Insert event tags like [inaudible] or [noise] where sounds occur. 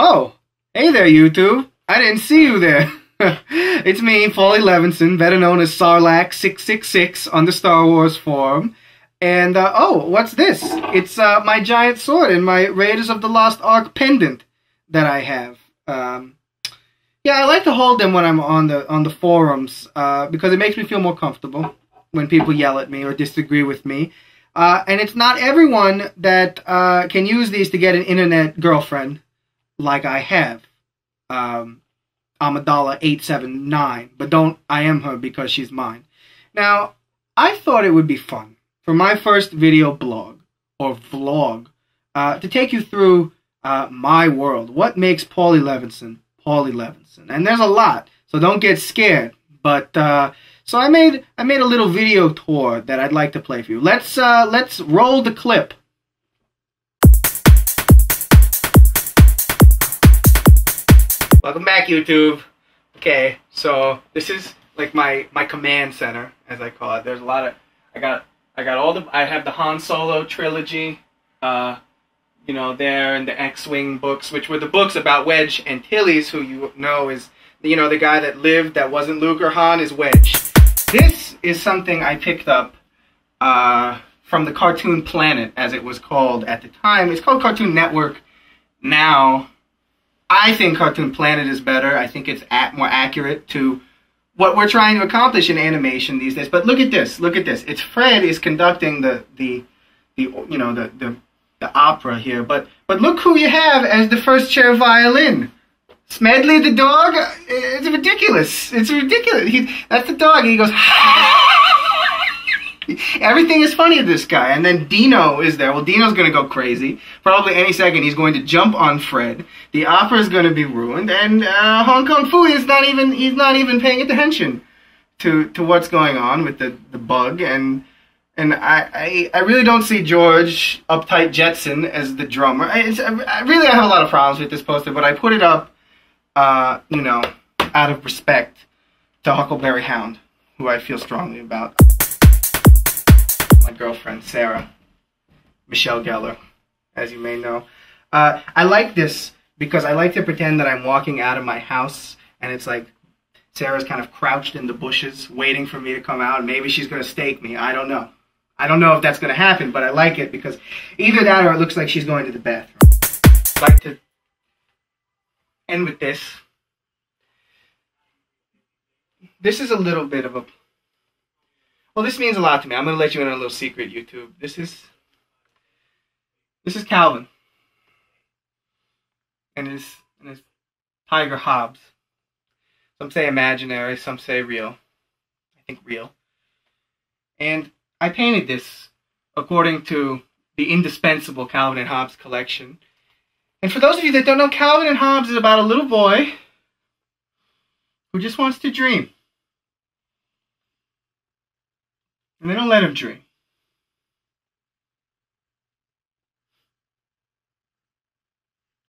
Oh, hey there, YouTube. I didn't see you there. [laughs] it's me, Paulie Levinson, better known as Sarlacc666 on the Star Wars forum. And, uh, oh, what's this? It's uh, my giant sword and my Raiders of the Lost Ark pendant that I have. Um, yeah, I like to hold them when I'm on the on the forums uh, because it makes me feel more comfortable when people yell at me or disagree with me. Uh, and it's not everyone that uh, can use these to get an internet girlfriend like I have. Um, Amidala eight seven nine, but don't I am her because she's mine. Now, I thought it would be fun for my first video blog or vlog uh, to take you through uh, my world. What makes Paulie Levinson Paulie Levinson? And there's a lot, so don't get scared. But uh, so I made I made a little video tour that I'd like to play for you. Let's uh, let's roll the clip. Welcome back, YouTube. Okay, so this is like my my command center, as I call it. There's a lot of I got I got all the I have the Han Solo trilogy, uh, you know, there and the X-wing books, which were the books about Wedge Antilles, who you know is you know the guy that lived that wasn't Luke or Han is Wedge. This is something I picked up uh, from the Cartoon Planet, as it was called at the time. It's called Cartoon Network now I think Cartoon Planet is better. I think it's at, more accurate to what we're trying to accomplish in animation these days. But look at this. Look at this. It's Fred is conducting the the the you know the the, the opera here. But but look who you have as the first chair violin. Smedley the dog. It's ridiculous. It's ridiculous. He, that's the dog. He goes. [laughs] Everything is funny to this guy. And then Dino is there. Well, Dino's going to go crazy. Probably any second he's going to jump on Fred. The opera is going to be ruined. And uh, Hong Kong Phooey is not even, he's not even paying attention to, to what's going on with the, the bug. And and I, I, I really don't see George Uptight Jetson as the drummer. I, I really I have a lot of problems with this poster, but I put it up, uh, you know, out of respect to Huckleberry Hound, who I feel strongly about my girlfriend, Sarah, Michelle Gellar, as you may know. Uh, I like this because I like to pretend that I'm walking out of my house and it's like Sarah's kind of crouched in the bushes waiting for me to come out. Maybe she's going to stake me. I don't know. I don't know if that's going to happen, but I like it because either that or it looks like she's going to the bathroom. I'd like to end with this. This is a little bit of a well, this means a lot to me. I'm going to let you in on a little secret, YouTube. This is this is Calvin and his and his tiger Hobbes. Some say imaginary, some say real. I think real. And I painted this according to the indispensable Calvin and Hobbes collection. And for those of you that don't know, Calvin and Hobbes is about a little boy who just wants to dream. And they don't let him dream.